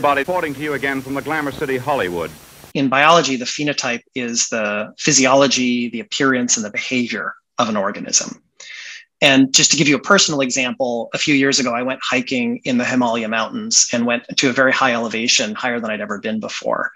everybody. Reporting to you again from the Glamour City, Hollywood. In biology, the phenotype is the physiology, the appearance, and the behavior of an organism. And just to give you a personal example, a few years ago, I went hiking in the Himalaya mountains and went to a very high elevation, higher than I'd ever been before.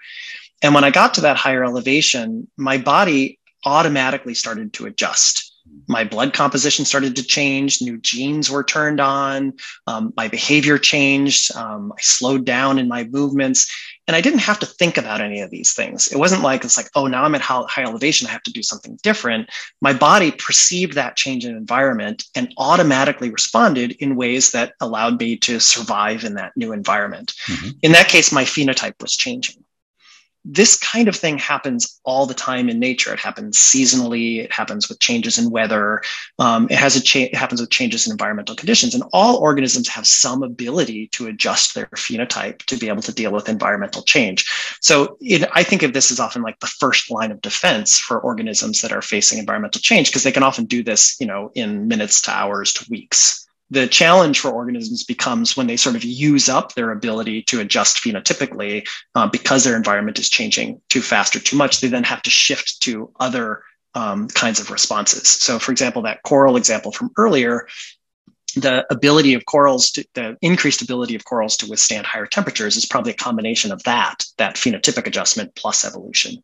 And when I got to that higher elevation, my body automatically started to adjust my blood composition started to change new genes were turned on um, my behavior changed um, i slowed down in my movements and i didn't have to think about any of these things. It wasn't like it's like oh now i'm at high elevation i have to do something different. My body perceived that change in environment and automatically responded in ways that allowed me to survive in that new environment. Mm-hmm. in that case my phenotype was changing this kind of thing happens all the time in nature. It happens seasonally. It happens with changes in weather. Um, it has a cha- it happens with changes in environmental conditions. And all organisms have some ability to adjust their phenotype to be able to deal with environmental change. So it, I think of this as often like the first line of defense for organisms that are facing environmental change because they can often do this, you know, in minutes to hours to weeks the challenge for organisms becomes when they sort of use up their ability to adjust phenotypically uh, because their environment is changing too fast or too much. They then have to shift to other um, kinds of responses. So, for example, that coral example from earlier, the ability of corals to the increased ability of corals to withstand higher temperatures is probably a combination of that, that phenotypic adjustment plus evolution.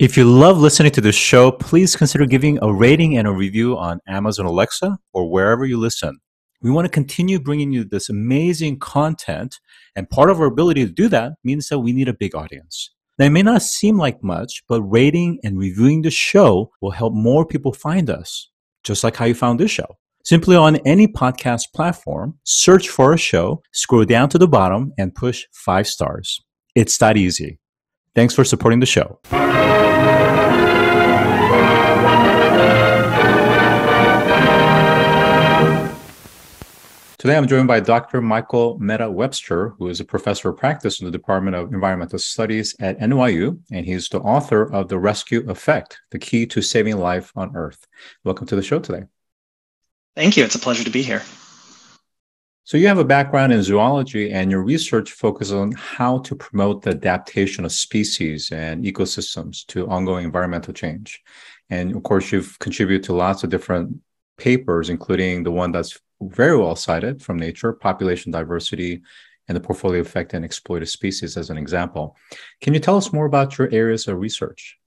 If you love listening to this show, please consider giving a rating and a review on Amazon Alexa or wherever you listen. We want to continue bringing you this amazing content, and part of our ability to do that means that we need a big audience. Now, it may not seem like much, but rating and reviewing the show will help more people find us, just like how you found this show. Simply on any podcast platform, search for a show, scroll down to the bottom, and push five stars. It's that easy. Thanks for supporting the show. Today I'm joined by Dr. Michael Mehta Webster, who is a professor of practice in the Department of Environmental Studies at NYU, and he's the author of The Rescue Effect The Key to Saving Life on Earth. Welcome to the show today. Thank you. It's a pleasure to be here. So, you have a background in zoology, and your research focuses on how to promote the adaptation of species and ecosystems to ongoing environmental change. And of course, you've contributed to lots of different papers, including the one that's very well cited from Nature Population Diversity and the Portfolio Effect in Exploited Species, as an example. Can you tell us more about your areas of research?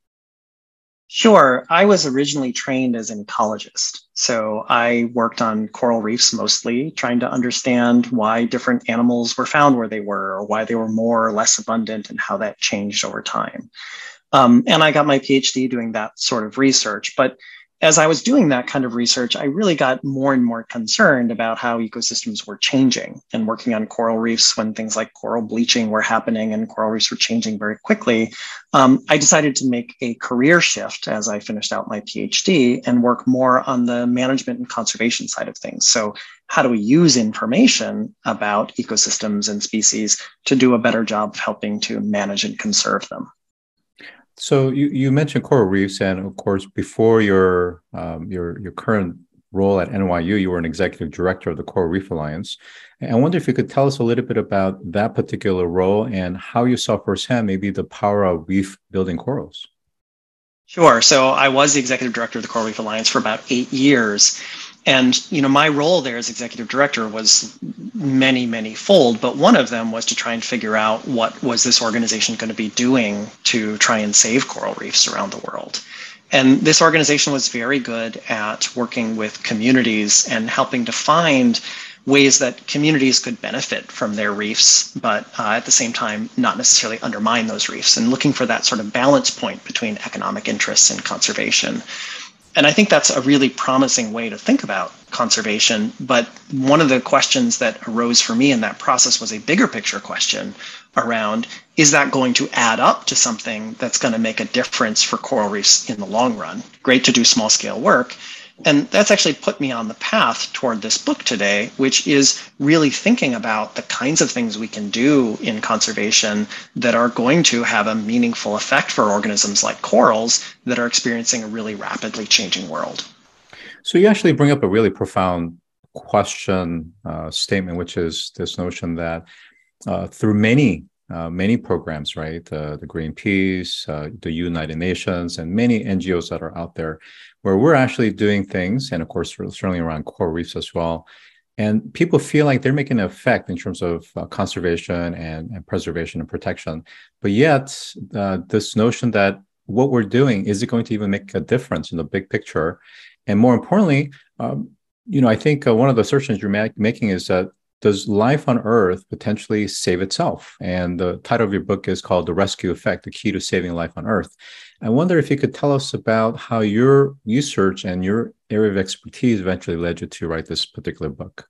Sure. I was originally trained as an ecologist. So I worked on coral reefs mostly, trying to understand why different animals were found where they were, or why they were more or less abundant, and how that changed over time. Um, and I got my PhD doing that sort of research. But as I was doing that kind of research, I really got more and more concerned about how ecosystems were changing and working on coral reefs when things like coral bleaching were happening and coral reefs were changing very quickly. Um, I decided to make a career shift as I finished out my PhD and work more on the management and conservation side of things. So, how do we use information about ecosystems and species to do a better job of helping to manage and conserve them? So you, you mentioned coral reefs, and of course, before your um, your your current role at NYU, you were an executive director of the Coral Reef Alliance. I wonder if you could tell us a little bit about that particular role and how you saw firsthand maybe the power of reef building corals. Sure. So I was the executive director of the Coral Reef Alliance for about eight years. And you know, my role there as executive director was many, many fold, but one of them was to try and figure out what was this organization going to be doing to try and save coral reefs around the world. And this organization was very good at working with communities and helping to find ways that communities could benefit from their reefs, but uh, at the same time, not necessarily undermine those reefs, and looking for that sort of balance point between economic interests and conservation and I think that's a really promising way to think about conservation. But one of the questions that arose for me in that process was a bigger picture question around is that going to add up to something that's going to make a difference for coral reefs in the long run? Great to do small scale work. And that's actually put me on the path toward this book today, which is really thinking about the kinds of things we can do in conservation that are going to have a meaningful effect for organisms like corals that are experiencing a really rapidly changing world. So you actually bring up a really profound question uh, statement, which is this notion that uh, through many uh, many programs, right? Uh, the Greenpeace, uh, the United Nations, and many NGOs that are out there, where we're actually doing things, and of course, certainly around coral reefs as well. And people feel like they're making an effect in terms of uh, conservation and, and, preservation and protection. But yet, uh, this notion that what we're doing is it going to even make a difference in the big picture? And more importantly, um, you know, I think uh, one of the assertions you're ma- making is that does life on Earth potentially save itself? And the title of your book is called The Rescue Effect The Key to Saving Life on Earth. I wonder if you could tell us about how your research and your area of expertise eventually led you to write this particular book.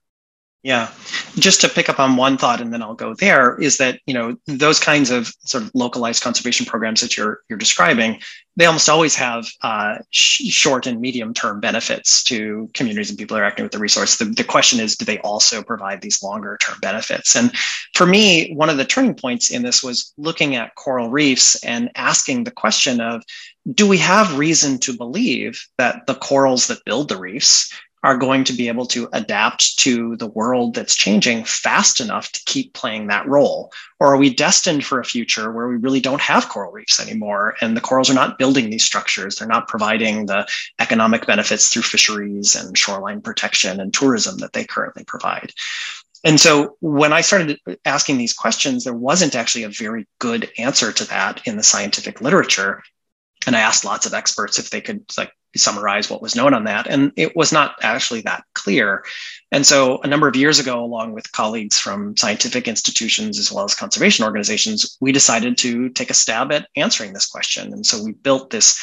Yeah. Just to pick up on one thought and then I'll go there is that, you know, those kinds of sort of localized conservation programs that you're you're describing, they almost always have uh, sh- short and medium term benefits to communities and people interacting with the resource. The, the question is, do they also provide these longer term benefits? And for me, one of the turning points in this was looking at coral reefs and asking the question of, do we have reason to believe that the corals that build the reefs are going to be able to adapt to the world that's changing fast enough to keep playing that role? Or are we destined for a future where we really don't have coral reefs anymore and the corals are not building these structures? They're not providing the economic benefits through fisheries and shoreline protection and tourism that they currently provide. And so when I started asking these questions, there wasn't actually a very good answer to that in the scientific literature. And I asked lots of experts if they could like summarize what was known on that. And it was not actually that clear. And so a number of years ago, along with colleagues from scientific institutions as well as conservation organizations, we decided to take a stab at answering this question. And so we built this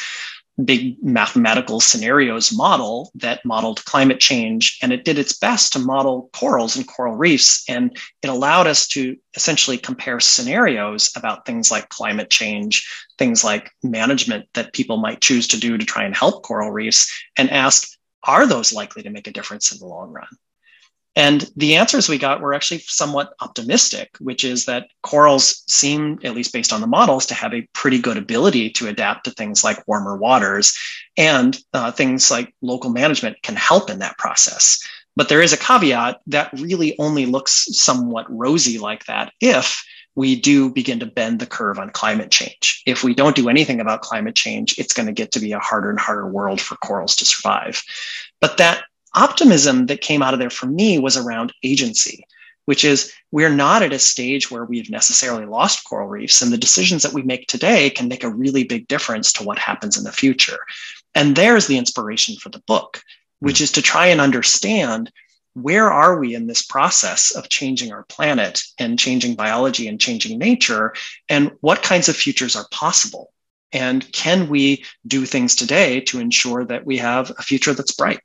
big mathematical scenarios model that modeled climate change and it did its best to model corals and coral reefs and it allowed us to essentially compare scenarios about things like climate change things like management that people might choose to do to try and help coral reefs and ask are those likely to make a difference in the long run and the answers we got were actually somewhat optimistic, which is that corals seem, at least based on the models, to have a pretty good ability to adapt to things like warmer waters. And uh, things like local management can help in that process. But there is a caveat that really only looks somewhat rosy like that if we do begin to bend the curve on climate change. If we don't do anything about climate change, it's going to get to be a harder and harder world for corals to survive. But that optimism that came out of there for me was around agency, which is we're not at a stage where we've necessarily lost coral reefs, and the decisions that we make today can make a really big difference to what happens in the future. And there's the inspiration for the book, which is to try and understand where are we in this process of changing our planet and changing biology and changing nature, and what kinds of futures are possible. And can we do things today to ensure that we have a future that's bright?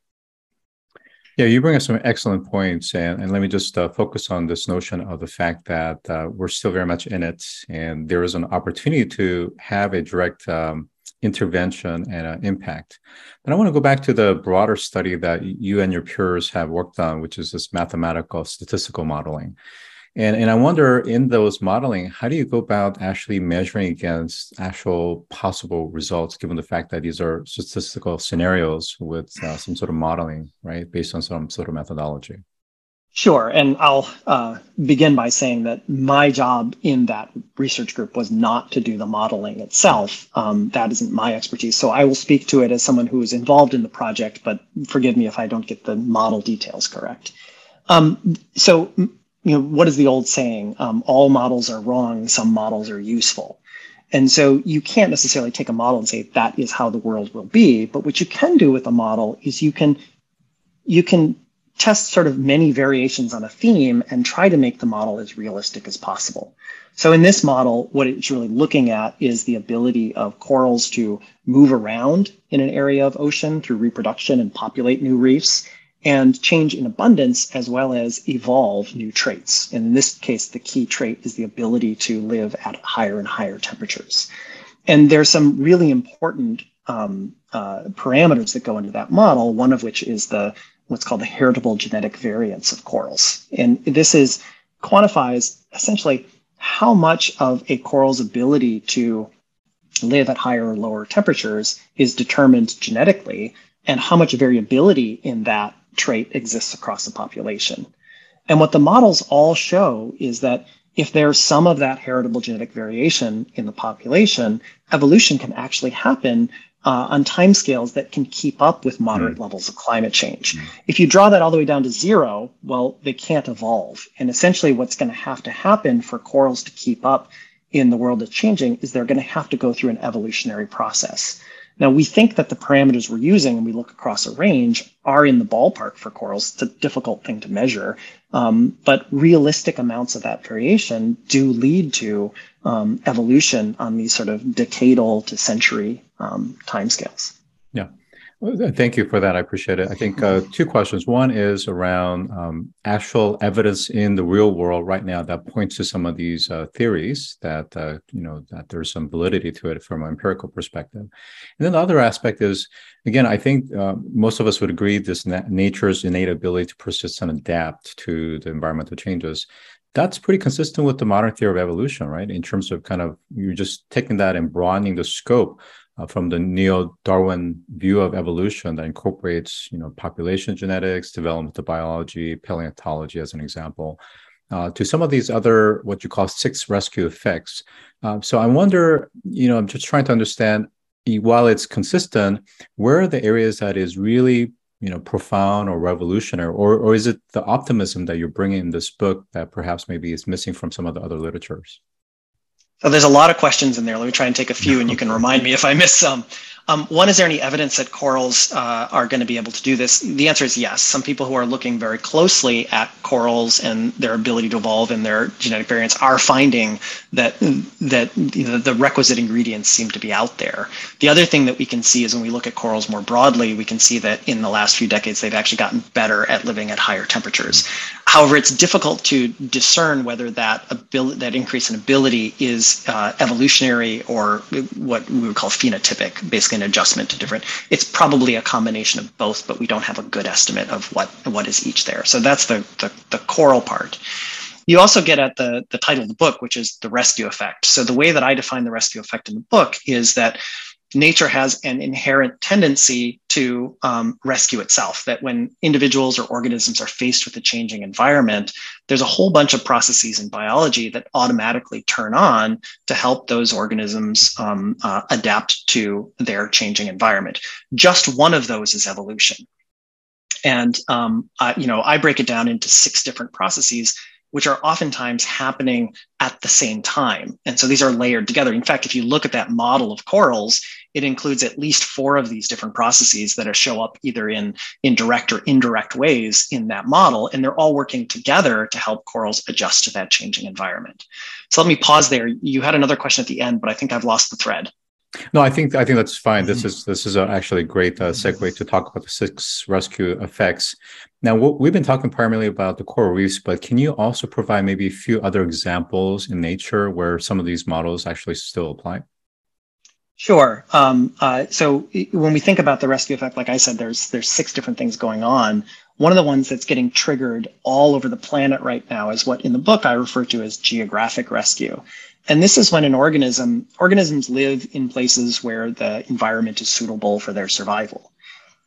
Yeah, you bring up some excellent points, and, and let me just uh, focus on this notion of the fact that uh, we're still very much in it, and there is an opportunity to have a direct um, intervention and an impact. But I want to go back to the broader study that you and your peers have worked on, which is this mathematical statistical modeling. And, and I wonder in those modeling, how do you go about actually measuring against actual possible results, given the fact that these are statistical scenarios with uh, some sort of modeling, right, based on some sort of methodology? Sure. And I'll uh, begin by saying that my job in that research group was not to do the modeling itself. Um, that isn't my expertise. So I will speak to it as someone who is involved in the project, but forgive me if I don't get the model details correct. Um, so you know, what is the old saying? Um, all models are wrong, some models are useful. And so you can't necessarily take a model and say that is how the world will be. But what you can do with a model is you can you can test sort of many variations on a theme and try to make the model as realistic as possible. So in this model, what it's really looking at is the ability of corals to move around in an area of ocean through reproduction and populate new reefs and change in abundance as well as evolve new traits. And in this case, the key trait is the ability to live at higher and higher temperatures. And there's some really important um, uh, parameters that go into that model, one of which is the what's called the heritable genetic variance of corals. And this is quantifies essentially how much of a coral's ability to live at higher or lower temperatures is determined genetically and how much variability in that trait exists across the population. And what the models all show is that if there's some of that heritable genetic variation in the population, evolution can actually happen uh, on timescales that can keep up with moderate mm. levels of climate change. Mm. If you draw that all the way down to zero, well, they can't evolve. And essentially, what's going to have to happen for corals to keep up in the world that's changing is they're going to have to go through an evolutionary process. Now, we think that the parameters we're using, and we look across a range, are in the ballpark for corals. It's a difficult thing to measure, um, but realistic amounts of that variation do lead to um, evolution on these sort of decadal to century um, timescales. Yeah. Thank you for that. I appreciate it. I think uh, two questions. One is around um, actual evidence in the real world right now that points to some of these uh, theories that uh, you know that there's some validity to it from an empirical perspective. And then the other aspect is, again, I think uh, most of us would agree this na- nature's innate ability to persist and adapt to the environmental changes. That's pretty consistent with the modern theory of evolution, right? In terms of kind of you're just taking that and broadening the scope uh, from the neo-Darwin view of evolution that incorporates, you know, population genetics, developmental biology, paleontology, as an example, uh, to some of these other what you call six rescue effects. Uh, so I wonder, you know, I'm just trying to understand, while it's consistent, where are the areas that is really you know profound or revolutionary or, or is it the optimism that you're bringing in this book that perhaps maybe is missing from some of the other literatures so there's a lot of questions in there. Let me try and take a few, and you can remind me if I miss some. Um, one, is there any evidence that corals uh, are going to be able to do this? The answer is yes. Some people who are looking very closely at corals and their ability to evolve and their genetic variants are finding that that you know, the requisite ingredients seem to be out there. The other thing that we can see is when we look at corals more broadly, we can see that in the last few decades they've actually gotten better at living at higher temperatures. However, it's difficult to discern whether that ability, that increase in ability is uh, evolutionary or what we would call phenotypic, basically an adjustment to different. It's probably a combination of both, but we don't have a good estimate of what what is each there. So that's the the, the coral part. You also get at the, the title of the book, which is the rescue effect. So the way that I define the rescue effect in the book is that nature has an inherent tendency to um, rescue itself. That when individuals or organisms are faced with a changing environment, there's a whole bunch of processes in biology that automatically turn on to help those organisms um, uh, adapt to their changing environment. Just one of those is evolution. And um, I, you know, I break it down into six different processes which are oftentimes happening at the same time. And so these are layered together. In fact, if you look at that model of corals, it includes at least four of these different processes that show up either in, in direct or indirect ways in that model. And they're all working together to help corals adjust to that changing environment. So let me pause there. You had another question at the end, but I think I've lost the thread. No, I think I think that's fine. This is this is a, actually a great uh, segue to talk about the six rescue effects. Now, we've been talking primarily about the coral reefs, but can you also provide maybe a few other examples in nature where some of these models actually still apply? Sure. Um, uh, so when we think about the rescue effect, like I said, there's there's six different things going on. One of the ones that's getting triggered all over the planet right now is what in the book I refer to as geographic rescue. And this is when an organism, organisms live in places where the environment is suitable for their survival.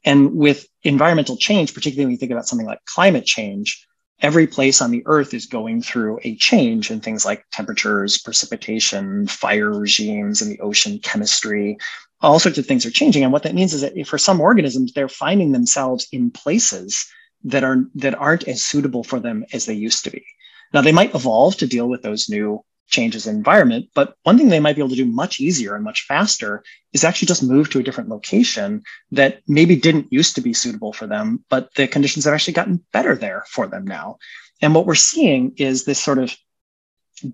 And with environmental change, particularly when you think about something like climate change, every place on the earth is going through a change in things like temperatures, precipitation, fire regimes in the ocean, chemistry. All sorts of things are changing. And what that means is that for some organisms, they're finding themselves in places that are that aren't as suitable for them as they used to be. Now they might evolve to deal with those new changes in environment. But one thing they might be able to do much easier and much faster is actually just move to a different location that maybe didn't used to be suitable for them, but the conditions have actually gotten better there for them now. And what we're seeing is this sort of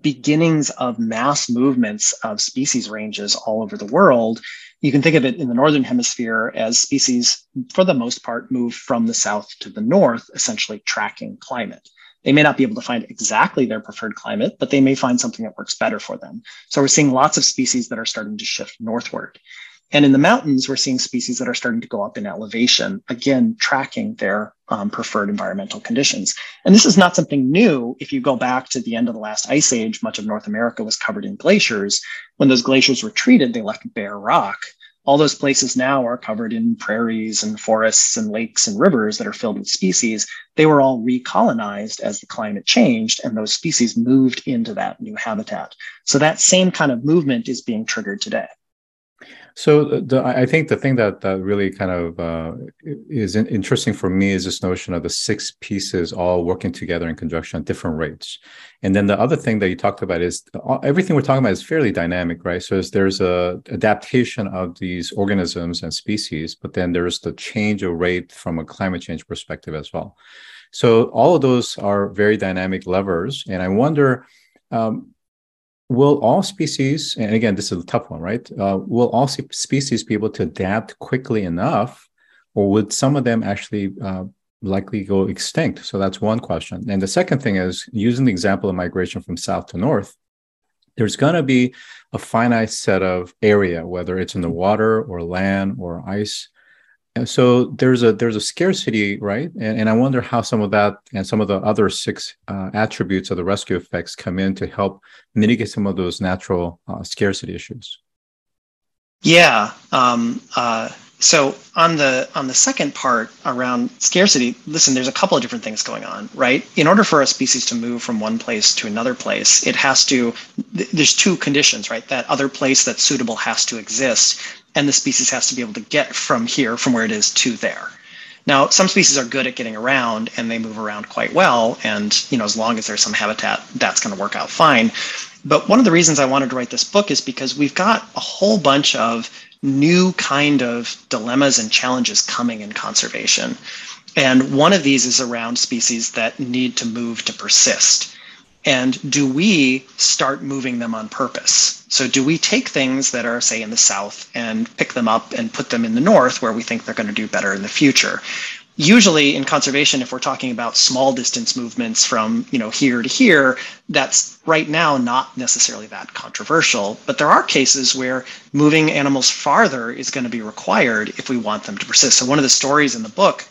beginnings of mass movements of species ranges all over the world. You can think of it in the northern hemisphere as species, for the most part, move from the south to the north, essentially tracking climate. They may not be able to find exactly their preferred climate, but they may find something that works better for them. So we're seeing lots of species that are starting to shift northward. And in the mountains, we're seeing species that are starting to go up in elevation, again, tracking their um, preferred environmental conditions. And this is not something new. If you go back to the end of the last ice age, much of North America was covered in glaciers. When those glaciers retreated, they left bare rock. All those places now are covered in prairies and forests and lakes and rivers that are filled with species. They were all recolonized as the climate changed, and those species moved into that new habitat. So that same kind of movement is being triggered today. So the, I think the thing that, that really kind of uh, is interesting for me is this notion of the six pieces all working together in conjunction at different rates. And then the other thing that you talked about is everything we're talking about is fairly dynamic, right? So there's a adaptation of these organisms and species, but then there's the change of rate from a climate change perspective as well. So all of those are very dynamic levers, and I wonder. Um, will all species, and again, this is a tough one, right? Uh, will all species be able to adapt quickly enough, or would some of them actually uh, likely go extinct? So that's one question. And the second thing is using the example of migration from south to north, there's going to be a finite set of area, whether it's in the water or land or ice, so there's a there's a scarcity right? And, and i wonder how some of that and some of the other six uh, attributes of the rescue effects come in to help mitigate some of those natural uh, scarcity issues. Yeah um, uh, so on the on the second part around scarcity listen there's a couple of different things going on right? In order for a species to move from one place to another place it has to there's two conditions right? That other place that's suitable has to exist and the species has to be able to get from here, from where it is to there. Now, some species are good at getting around and they move around quite well. And, you know, as long as there's some habitat, that's going to work out fine. But one of the reasons I wanted to write this book is because we've got a whole bunch of new kind of dilemmas and challenges coming in conservation. And one of these is around species that need to move to persist. And do we start moving them on purpose? So, do we take things that are, say, in the South and pick them up and put them in the North where we think they're going to do better in the future? Usually in conservation, if we're talking about small distance movements from you know here to here, that's right now not necessarily that controversial. But there are cases where moving animals farther is going to be required if we want them to persist. So one of the stories in the book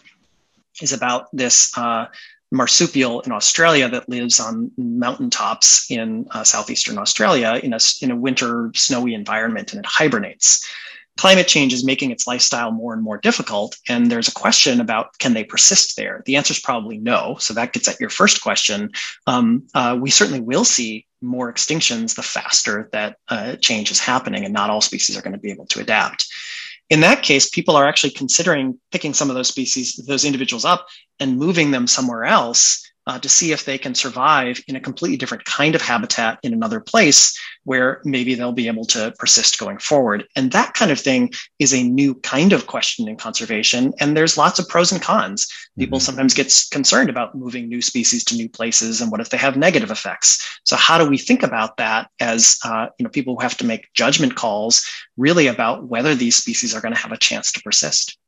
is about this uh, marsupial in Australia that lives on mountaintops in uh, southeastern Australia in a, in a winter snowy environment and it hibernates. Climate change is making its lifestyle more and more difficult. And there's a question about can they persist there? The answer is probably no. So that gets at your first question. Um, uh, we certainly will see more extinctions the faster that uh, change is happening, and not all species are going to be able to adapt in that case, people are actually considering picking some of those species, those individuals up, and moving them somewhere else uh, to see if they can survive in a completely different kind of habitat in another place where maybe they'll be able to persist going forward. And that kind of thing is a new kind of question in conservation. And there's lots of pros and cons. People mm-hmm. sometimes get concerned about moving new species to new places and what if they have negative effects. So how do we think about that as uh, you know people who have to make judgment calls really about whether these species are going to have a chance to persist?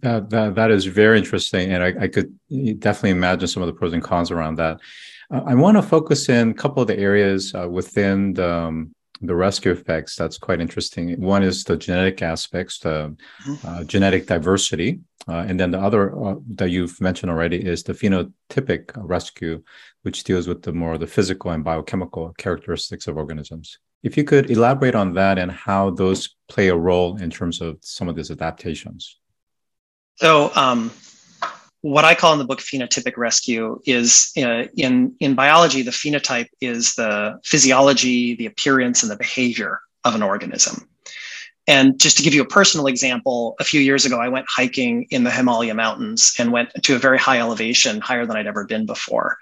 That, that, that is very interesting. And I, I, could definitely imagine some of the pros and cons around that. Uh, I want to focus in a couple of the areas uh, within the, um, the, rescue effects that's quite interesting. One is the genetic aspects, the mm-hmm. uh, genetic diversity. Uh, and then the other uh, that you've mentioned already is the phenotypic rescue, which deals with the more of the physical and biochemical characteristics of organisms. If you could elaborate on that and how those play a role in terms of some of these adaptations. So, um, what I call in the book phenotypic rescue is uh, in in biology, the phenotype is the physiology, the appearance, and the behavior of an organism. And just to give you a personal example, a few years ago, I went hiking in the Himalaya mountains and went to a very high elevation, higher than I'd ever been before.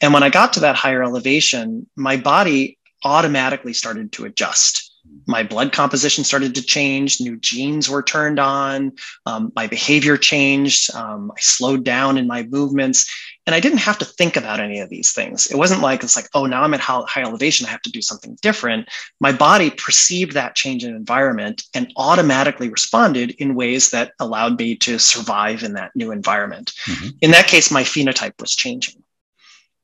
And when I got to that higher elevation, my body automatically started to adjust my blood composition started to change new genes were turned on um, my behavior changed um, i slowed down in my movements and i didn't have to think about any of these things. It wasn't like it's like oh now i'm at high elevation i have to do something different. My body perceived that change in environment and automatically responded in ways that allowed me to survive in that new environment. Mm-hmm. in that case my phenotype was changing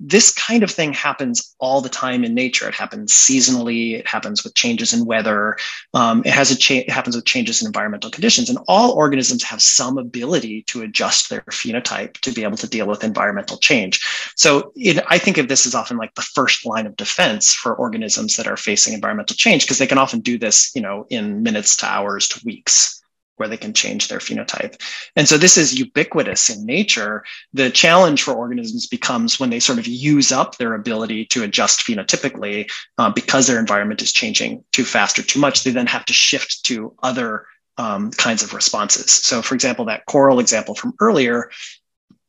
this kind of thing happens all the time in nature. It happens seasonally. It happens with changes in weather. Um, it has a cha- it happens with changes in environmental conditions. And all organisms have some ability to adjust their phenotype to be able to deal with environmental change. So it, I think of this as often like the first line of defense for organisms that are facing environmental change because they can often do this, you know, in minutes to hours to weeks where they can change their phenotype. And so this is ubiquitous in nature. The challenge for organisms becomes when they sort of use up their ability to adjust phenotypically uh, because their environment is changing too fast or too much, they then have to shift to other um, kinds of responses. So, for example, that coral example from earlier,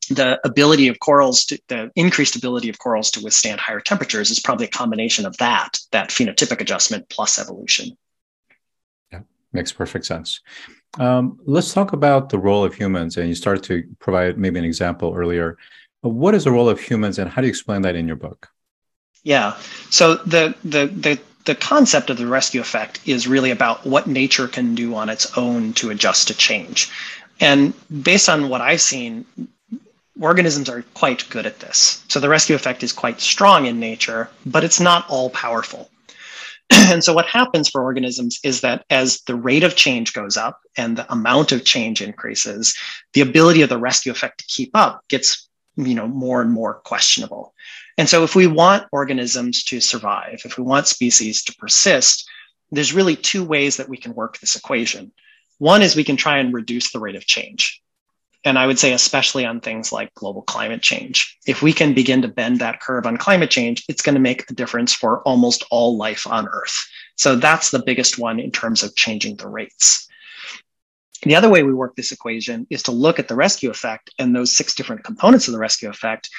the ability of corals to the increased ability of corals to withstand higher temperatures is probably a combination of that, that phenotypic adjustment plus evolution. Yeah, makes perfect sense. Um, let's talk about the role of humans. And you started to provide maybe an example earlier. What is the role of humans, and how do you explain that in your book? Yeah. So the the the the concept of the rescue effect is really about what nature can do on its own to adjust to change. And based on what I've seen, organisms are quite good at this. So the rescue effect is quite strong in nature, but it's not all powerful. and so what happens for organisms is that as the rate of change goes up and the amount of change increases, the ability of the rescue effect to keep up gets you know more and more questionable. And so if we want organisms to survive, if we want species to persist, there's really two ways that we can work this equation. One is we can try and reduce the rate of change and I would say, especially on things like global climate change. If we can begin to bend that curve on climate change, it's going to make a difference for almost all life on Earth. So that's the biggest one in terms of changing the rates. The other way we work this equation is to look at the rescue effect and those six different components of the rescue effect.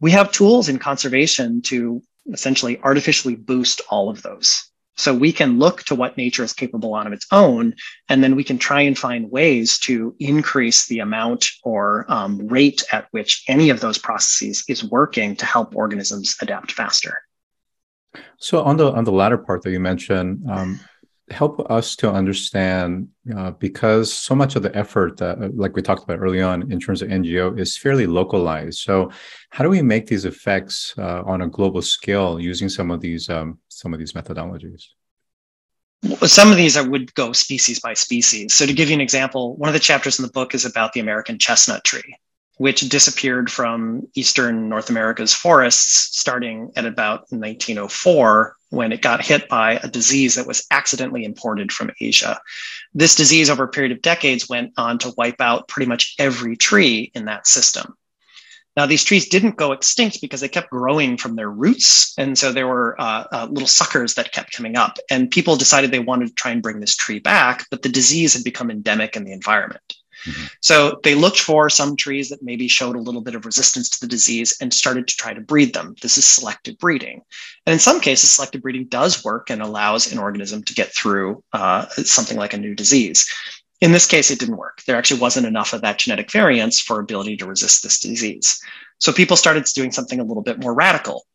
We have tools in conservation to essentially artificially boost all of those. So we can look to what nature is capable on of its own, and then we can try and find ways to increase the amount or um, rate at which any of those processes is working to help organisms adapt faster. So on the on the latter part that you mentioned, um, help us to understand uh, because so much of the effort uh, like we talked about early on in terms of ngo is fairly localized so how do we make these effects uh, on a global scale using some of these um, some of these methodologies some of these I would go species by species. So to give you an example, one of the chapters in the book is about the American chestnut tree which disappeared from eastern North America's forests starting at about 1904 when it got hit by a disease that was accidentally imported from Asia. This disease, over a period of decades, went on to wipe out pretty much every tree in that system. Now, these trees didn't go extinct because they kept growing from their roots. And so there were uh, uh, little suckers that kept coming up. And people decided they wanted to try and bring this tree back, but the disease had become endemic in the environment. Mm-hmm. So they looked for some trees that maybe showed a little bit of resistance to the disease and started to try to breed them. This is selective breeding. And in some cases, selective breeding does work and allows an organism to get through uh, something like a new disease. In this case, it didn't work. There actually wasn't enough of that genetic variance for ability to resist this disease. So people started doing something a little bit more radical.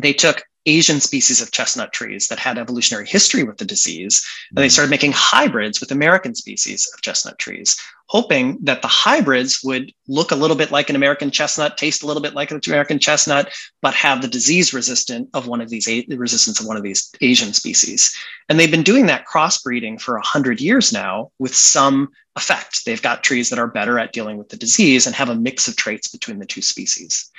They took Asian species of chestnut trees that had evolutionary history with the disease. And they mm. started making hybrids with American species of chestnut trees, hoping that the hybrids would look a little bit like an American chestnut, taste a little bit like an American chestnut, but have the disease resistant of one of these the resistance of one of these Asian species. And they've been doing that crossbreeding for 100 years now with some effect. They've got trees that are better at dealing with the disease and have a mix of traits between the two species.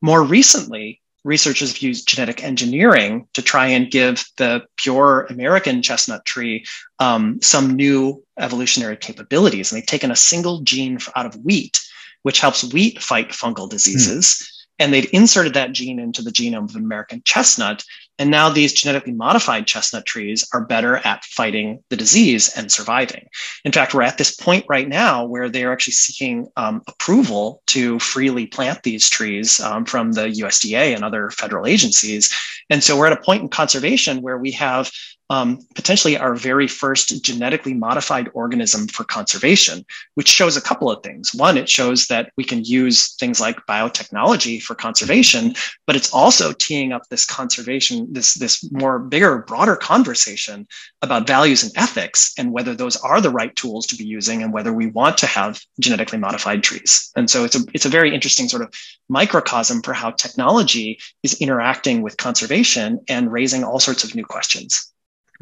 More recently, researchers have used genetic engineering to try and give the pure American chestnut tree um, some new evolutionary capabilities. And they've taken a single gene out of wheat, which helps wheat fight fungal diseases. Mm. And they've inserted that gene into the genome of an American chestnut and now these genetically modified chestnut trees are better at fighting the disease and surviving. In fact, we're at this point right now where they're actually seeking um, approval to freely plant these trees um, from the USDA and other federal agencies. And so we're at a point in conservation where we have um, potentially our very first genetically modified organism for conservation, which shows a couple of things. One, it shows that we can use things like biotechnology for conservation, but it's also teeing up this conservation, this, this more bigger, broader conversation about values and ethics and whether those are the right tools to be using and whether we want to have genetically modified trees. And so it's a, it's a very interesting sort of microcosm for how technology is interacting with conservation and raising all sorts of new questions.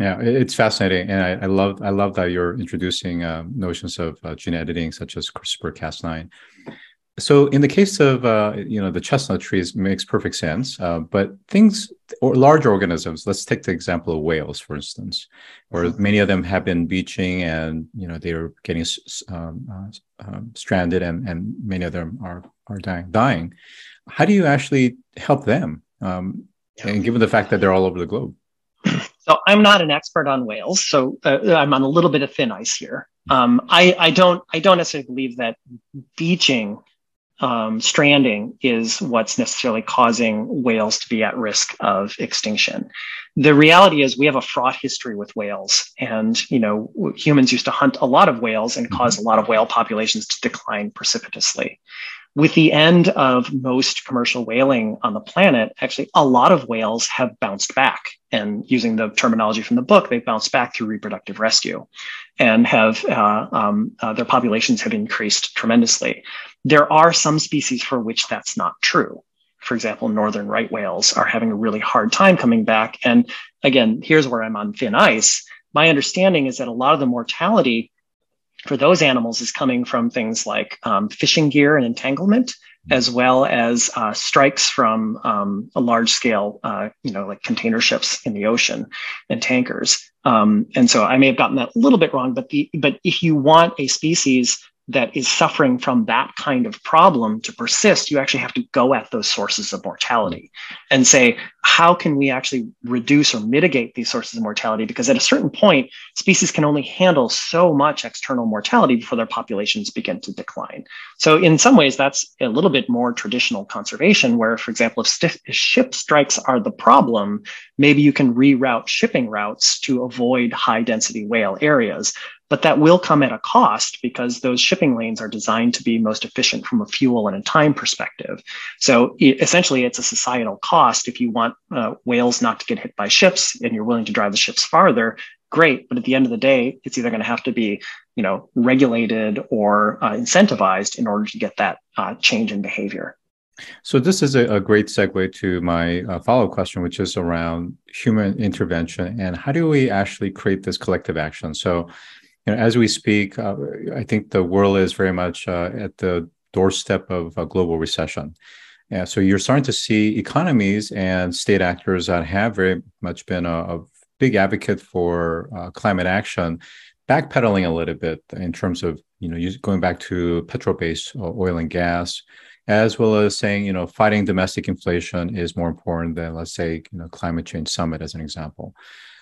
Yeah, it's fascinating, and I, I love I love that you're introducing uh, notions of uh, gene editing, such as CRISPR-Cas9. So, in the case of uh, you know the chestnut trees, makes perfect sense. Uh, but things or large organisms, let's take the example of whales, for instance, where mm-hmm. many of them have been beaching, and you know they're getting um, uh, um, stranded, and and many of them are are dying. Dying. How do you actually help them? Um, and given the fact that they're all over the globe. So I'm not an expert on whales, so uh, I'm on a little bit of thin ice here. Um, I, I, don't I don't necessarily believe that beaching um, stranding is what's necessarily causing whales to be at risk of extinction. The reality is we have a fraught history with whales, and you know humans used to hunt a lot of whales and cause a lot of whale populations to decline precipitously with the end of most commercial whaling on the planet, actually, a lot of whales have bounced back. And using the terminology from the book, they've bounced back through reproductive rescue and have uh, um, uh, their populations have increased tremendously. There are some species for which that's not true. For example, northern right whales are having a really hard time coming back. And again, here's where I'm on thin ice. My understanding is that a lot of the mortality for those animals is coming from things like um, fishing gear and entanglement, mm-hmm. as well as uh, strikes from um, a large scale, uh, you know, like container ships in the ocean and tankers. Um, and so I may have gotten that a little bit wrong, but the but if you want a species that is suffering from that kind of problem to persist, you actually have to go at those sources of mortality and say, how can we actually reduce or mitigate these sources of mortality? Because at a certain point, species can only handle so much external mortality before their populations begin to decline. So, in some ways, that's a little bit more traditional conservation, where, for example, if, ship strikes are the problem, maybe you can reroute shipping routes to avoid high density whale areas but that will come at a cost because those shipping lanes are designed to be most efficient from a fuel and a time perspective. So it, essentially, it's a societal cost. If you want uh, whales not to get hit by ships and you're willing to drive the ships farther, great. But at the end of the day, it's either going to have to be, you know, regulated or uh, incentivized in order to get that uh, change in behavior. So this is a, a great segue to my uh, follow-up question, which is around human intervention and how do we actually create this collective action? So you know, as we speak, uh, I think the world is very much uh, at the doorstep of a global recession. Yeah, so you're starting to see economies and state actors that have very much been a, a big advocate for uh, climate action, backpedaling a little bit in terms of you know going back to petrol-based uh, oil and gas, as well as saying you know fighting domestic inflation is more important than let's say you know climate change summit as an example.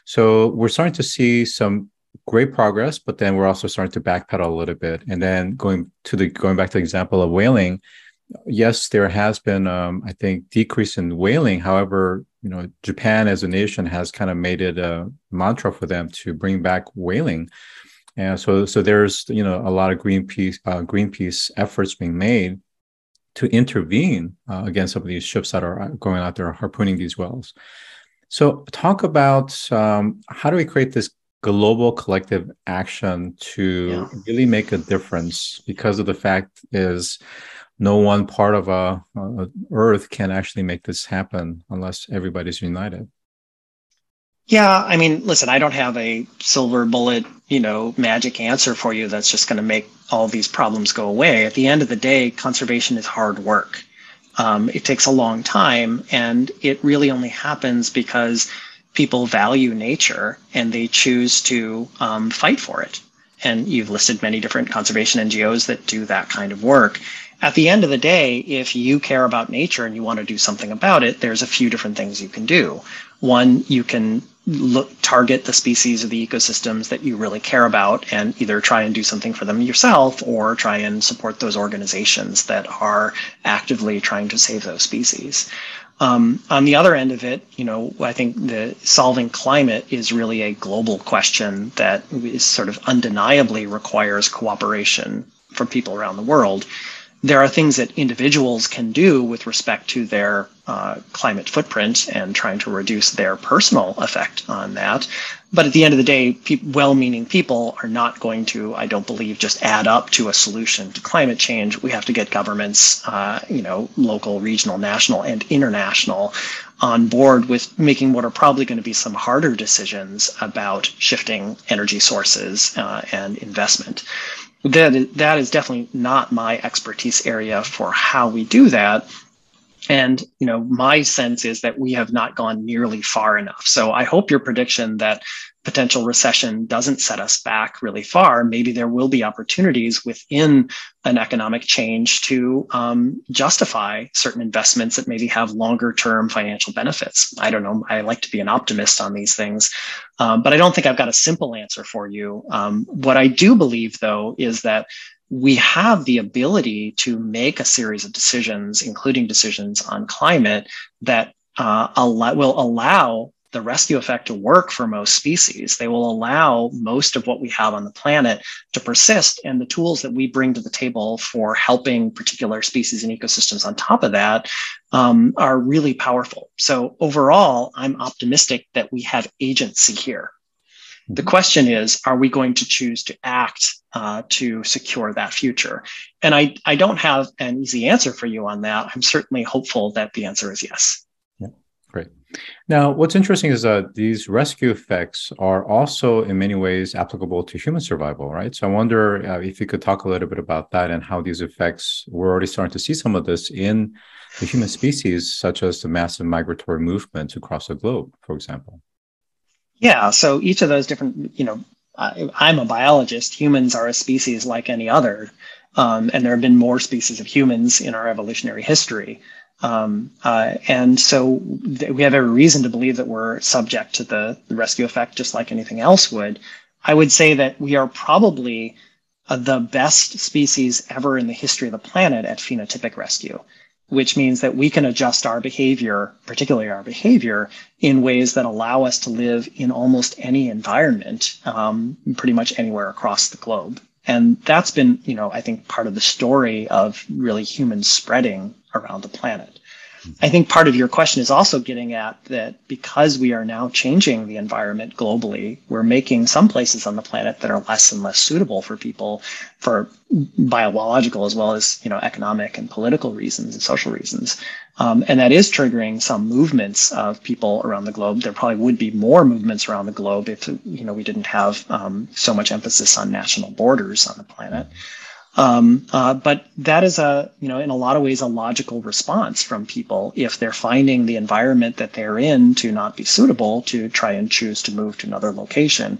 So we're starting to see some great progress, but then we're also starting to backpedal a little bit. And then going to the going back to the example of whaling, yes, there has been um, I think decrease in whaling. However, you know, Japan as a nation has kind of made it a mantra for them to bring back whaling. And so, so there's you know a lot of Greenpeace uh, Greenpeace efforts being made to intervene uh, against some of these ships that are going out there harpooning these whales. So, talk about um, how do we create this global collective action to yeah. really make a difference because of the fact is no one part of a, a, earth can actually make this happen unless everybody's united. Yeah i mean listen i don't have a silver bullet you know magic answer for you that's just going to make all these problems go away. At the end of the day conservation is hard work. Um, it takes a long time and it really only happens because people value nature and they choose to um, fight for it. And you've listed many different conservation NGOs that do that kind of work. At the end of the day, if you care about nature and you want to do something about it, there's a few different things you can do. One, you can look target the species of the ecosystems that you really care about and either try and do something for them yourself or try and support those organizations that are actively trying to save those species. Um, on the other end of it, you know, I think the solving climate is really a global question that is sort of undeniably requires cooperation from people around the world there are things that individuals can do with respect to their uh, climate footprint and trying to reduce their personal effect on that. But at the end of the day, pe- well meaning people are not going to, I don't believe, just add up to a solution to climate change. We have to get governments, uh, you know, local, regional, national, and international on board with making what are probably going to be some harder decisions about shifting energy sources uh, and investment that is, that is definitely not my expertise area for how we do that. And you know my sense is that we have not gone nearly far enough. So i hope your prediction that potential recession doesn't set us back really far, maybe there will be opportunities within an economic change to um, justify certain investments that maybe have longer term financial benefits. I don't know. I like to be an optimist on these things, um, but I don't think I've got a simple answer for you. Um, what I do believe, though, is that we have the ability to make a series of decisions, including decisions on climate, that uh, will allow the rescue effect to work for most species. They will allow most of what we have on the planet to persist. And the tools that we bring to the table for helping particular species and ecosystems on top of that um, are really powerful. So overall, I'm optimistic that we have agency here. The mm-hmm. question is, are we going to choose to act uh, to secure that future? And I, I don't have an easy answer for you on that. I'm certainly hopeful that the answer is yes. Now, what's interesting is that these rescue effects are also, in many ways, applicable to human survival, right? So I wonder uh, if you could talk a little bit about that and how these effects, we're already starting to see some of this in the human species, such as the massive migratory movements across the globe, for example. Yeah. So each of those different, you know, I, I'm a biologist. Humans are a species like any other. Um, and there have been more species of humans in our evolutionary history. Um, uh, and so th- we have every reason to believe that we're subject to the, the, rescue effect just like anything else would. I would say that we are probably uh, the best species ever in the history of the planet at phenotypic rescue, which means that we can adjust our behavior, particularly our behavior, in ways that allow us to live in almost any environment, um, pretty much anywhere across the globe. And that's been, you know, I think part of the story of really human spreading around the planet. I think part of your question is also getting at that because we are now changing the environment globally, we're making some places on the planet that are less and less suitable for people for biological as well as you know economic and political reasons and social reasons. Um, and that is triggering some movements of people around the globe. There probably would be more movements around the globe if you know we didn't have um, so much emphasis on national borders on the planet. Um, uh, but that is a, you know, in a lot of ways, a logical response from people if they're finding the environment that they're in to not be suitable to try and choose to move to another location.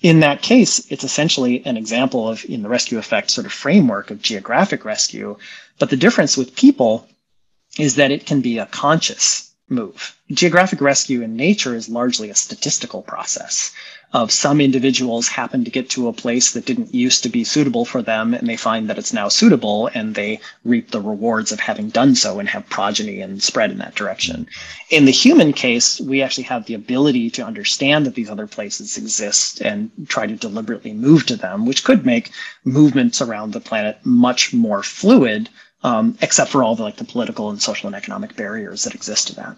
In that case, it's essentially an example of in the rescue effect sort of framework of geographic rescue. But the difference with people is that it can be a conscious move. Geographic rescue in nature is largely a statistical process of some individuals happen to get to a place that didn't used to be suitable for them and they find that it's now suitable and they reap the rewards of having done so and have progeny and spread in that direction. In the human case, we actually have the ability to understand that these other places exist and try to deliberately move to them, which could make movements around the planet much more fluid um, except for all the like the political and social and economic barriers that exist to that.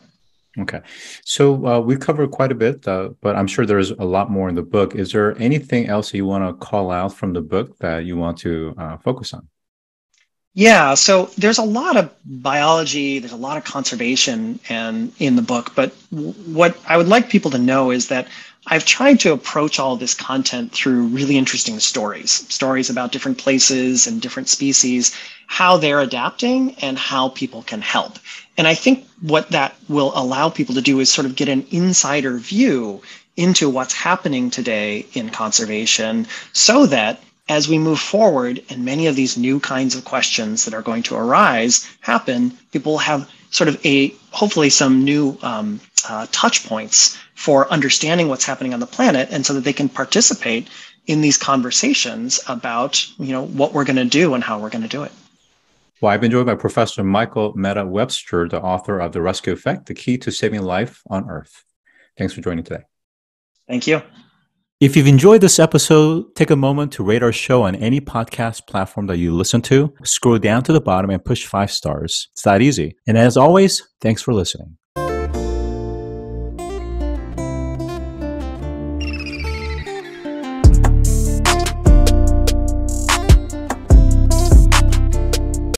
Okay, so uh, we covered quite a bit, uh, but I'm sure there's a lot more in the book. Is there anything else you want to call out from the book that you want to uh, focus on? Yeah, so there's a lot of biology, there's a lot of conservation and in the book, but what I would like people to know is that I've tried to approach all this content through really interesting stories, stories about different places and different species, how they're adapting and how people can help. And I think what that will allow people to do is sort of get an insider view into what's happening today in conservation so that as we move forward and many of these new kinds of questions that are going to arise happen, people have sort of a hopefully some new um, uh, touch points for understanding what's happening on the planet and so that they can participate in these conversations about you know what we're going to do and how we're going to do it Well, I've been joined by Professor Michael Mehta Webster, the author of The Rescue Effect The Key to Saving Life on Earth. Thanks for joining today. Thank you. If you've enjoyed this episode, take a moment to rate our show on any podcast platform that you listen to. Scroll down to the bottom and push five stars. It's that easy. And as always, thanks for listening.